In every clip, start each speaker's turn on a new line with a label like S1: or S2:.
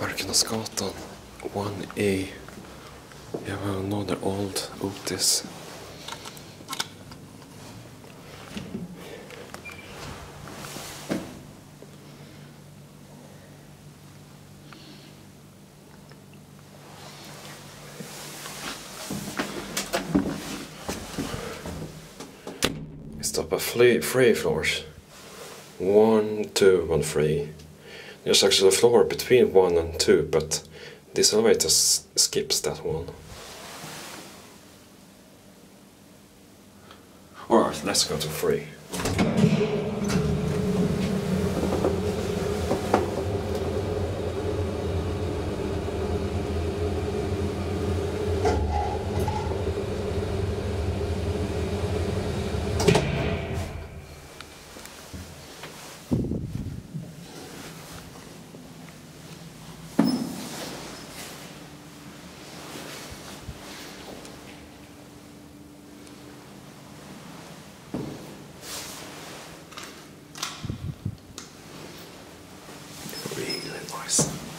S1: Marknadsgatan 1A. You have another old Otis. Stop stoppar three, three floors. One, two, and three. There's actually a floor between one and two, but this elevator skips that one. Alright, let's go to Really nice.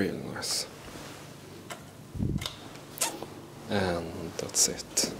S1: Really nice. And that's it.